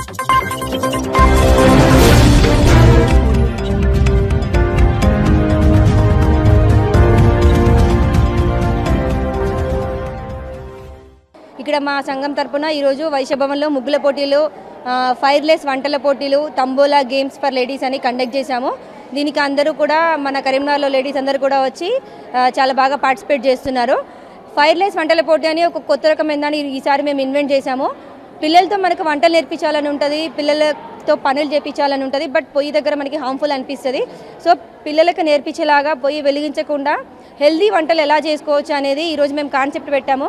ఇక్కడ మా సంఘం తరపున ఈరోజు వైశ్యభవన్లో ముగ్గుల పోటీలు ఫైర్లెస్ వంటల పోటీలు తంబోలా గేమ్స్ ఫర్ లేడీస్ అని కండక్ట్ చేశాము. దీనికి అందరూ కూడా మన కరీంనగర్లో లేడీస్ అందరూ కూడా వచ్చి చాలా బాగా పార్టిసిపేట్ చేస్తున్నారు. ఫైర్లెస్ వంటల పోటీ అని ఒక కొత్త రకమైనదాన్ని ఈసారి మేము ఇన్వెంట్ చేశాము. పిల్లలతో మనకు వంటలు నేర్పించాలని ఉంటుంది పిల్లలతో పనులు చేపించాలని ఉంటుంది బట్ పొయ్యి దగ్గర మనకి హార్మ్ఫుల్ అనిపిస్తుంది. సో పిల్లలకు నేర్పించేలాగా పొయ్యి వెలిగించకుండా హెల్దీ వంటలు ఎలా చేసుకోవచ్చు అనేది ఈరోజు మేము కాన్సెప్ట్ పెట్టాము.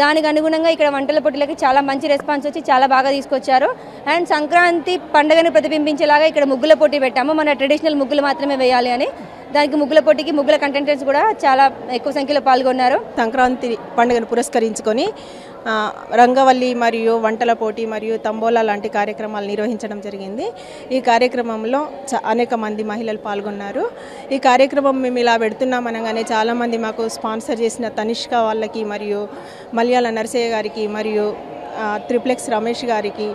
దానికి అనుగుణంగా ఇక్కడ వంటల పొట్టులకి చాలా మంచి రెస్పాన్స్ వచ్చి చాలా బాగా తీసుకొచ్చారు. అండ్ సంక్రాంతి పండుగను ప్రతిబింబించేలాగా ఇక్కడ ముగ్గుల పోటీ పెట్టాము. మన ట్రెడిషనల్ ముగ్గులు మాత్రమే వేయాలి అని. దానికి ముగ్గుల పోటీకి ముగ్గుల కంటెంటెంట్స్ కూడా చాలా ఎక్కువ సంఖ్యలో పాల్గొన్నారు. సంక్రాంతి పండుగను పురస్కరించుకొని రంగవల్లి మరియు వంటల పోటీ మరియు తంబోలా లాంటి కార్యక్రమాలు నిర్వహించడం జరిగింది. ఈ కార్యక్రమంలో చ- అనేక మంది మహిళలు పాల్గొన్నారు. ఈ కార్యక్రమం మేము ఇలా పెడుతున్నాం అనగానే చాలామంది మాకు స్పాన్సర్ చేసిన తనిష్క వాళ్ళకి మరియు మలయాళ నరసయ్య గారికి మరియు త్రిప్లెక్స్ రమేష్ గారికి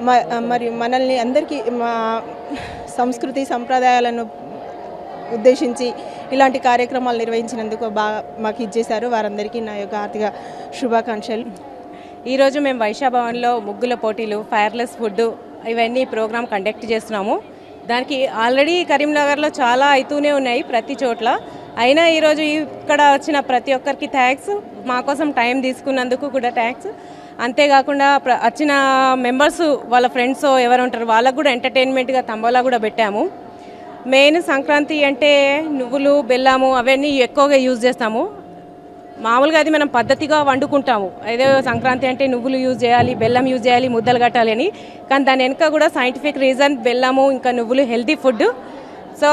మ- మరియు మనల్ని అందరికీ మా సంస్కృతి సంప్రదాయాలను ఉద్దేశించి ఇలాంటి కార్యక్రమాలు నిర్వహించినందుకు బాగా మాకు ఇచ్చేశారు. వారందరికీ నా యొక్క ఆర్థిక శుభాకాంక్షలు. ఈరోజు మేము వైశాభవన్లో ముగ్గుల పోటీలు ఫైర్లెస్ ఫుడ్ ఇవన్నీ ప్రోగ్రాం కండక్ట్ చేస్తున్నాము. దానికి ఆల్రెడీ కరీంనగర్లో చాలా అవుతూనే ఉన్నాయి ప్రతి చోట్ల. అయినా ఈరోజు ఇక్కడ వచ్చిన ప్రతి ఒక్కరికి థ్యాంక్స్ మా కోసం టైం తీసుకున్నందుకు కూడా థ్యాంక్స్ అంతేకాకుండా ప్ర- వచ్చిన మెంబర్స్ వాళ్ళ ఫ్రెండ్స్ ఎవరు ఉంటారు వాళ్ళకు కూడా ఎంటర్టైన్మెంట్గా తంబోలా కూడా పెట్టాము. మెయిన్ సంక్రాంతి అంటే నువ్వులు బెల్లము అవన్నీ ఎక్కువగా యూజ్ చేస్తాము. మామూలుగా అది మనం పద్ధతిగా వండుకుంటాము. ఏదో సంక్రాంతి అంటే నువ్వులు యూజ్ చేయాలి బెల్లం యూజ్ చేయాలి ముద్దలు కట్టాలి అని. కానీ దాని వెనుక కూడా సైంటిఫిక్ రీజన్ బెల్లము ఇంకా నువ్వులు హెల్తీ ఫుడ్ సో